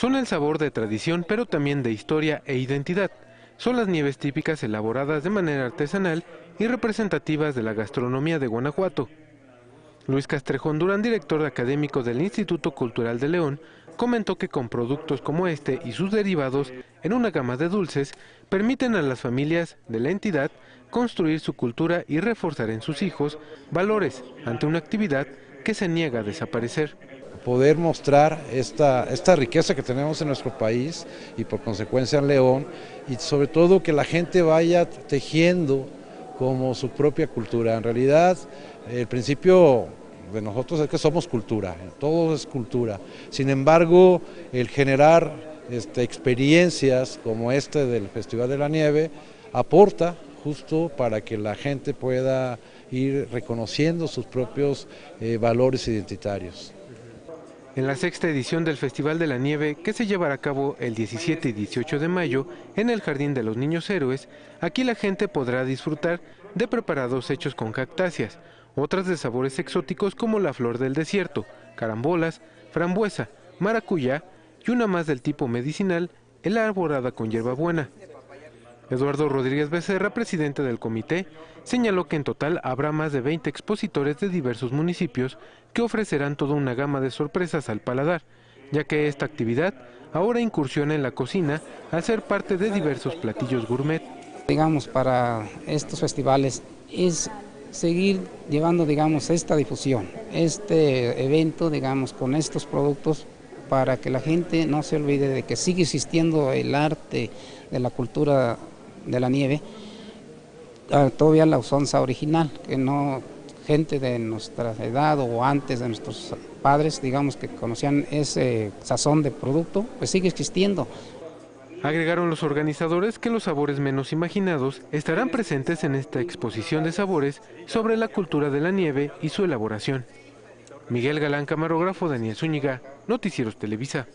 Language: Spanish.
Son el sabor de tradición, pero también de historia e identidad. Son las nieves típicas elaboradas de manera artesanal y representativas de la gastronomía de Guanajuato. Luis Castrejón Durán, director académico del Instituto Cultural de León, comentó que con productos como este y sus derivados en una gama de dulces permiten a las familias de la entidad construir su cultura y reforzar en sus hijos valores ante una actividad que se niega a desaparecer poder mostrar esta, esta riqueza que tenemos en nuestro país y por consecuencia en León y sobre todo que la gente vaya tejiendo como su propia cultura. En realidad el principio de nosotros es que somos cultura, todo es cultura. Sin embargo, el generar este, experiencias como este del Festival de la Nieve aporta justo para que la gente pueda ir reconociendo sus propios eh, valores identitarios. En la sexta edición del Festival de la Nieve, que se llevará a cabo el 17 y 18 de mayo en el Jardín de los Niños Héroes, aquí la gente podrá disfrutar de preparados hechos con cactáceas, otras de sabores exóticos como la flor del desierto, carambolas, frambuesa, maracuyá y una más del tipo medicinal, elaborada con hierbabuena. Eduardo Rodríguez Becerra, presidente del comité, señaló que en total habrá más de 20 expositores de diversos municipios que ofrecerán toda una gama de sorpresas al paladar, ya que esta actividad ahora incursiona en la cocina al ser parte de diversos platillos gourmet. Digamos, para estos festivales es seguir llevando, digamos, esta difusión, este evento, digamos, con estos productos para que la gente no se olvide de que sigue existiendo el arte de la cultura de la nieve, ah, todavía la usanza original, que no gente de nuestra edad o antes de nuestros padres, digamos, que conocían ese sazón de producto, pues sigue existiendo. Agregaron los organizadores que los sabores menos imaginados estarán presentes en esta exposición de sabores sobre la cultura de la nieve y su elaboración. Miguel Galán, camarógrafo Daniel Zúñiga, Noticieros Televisa.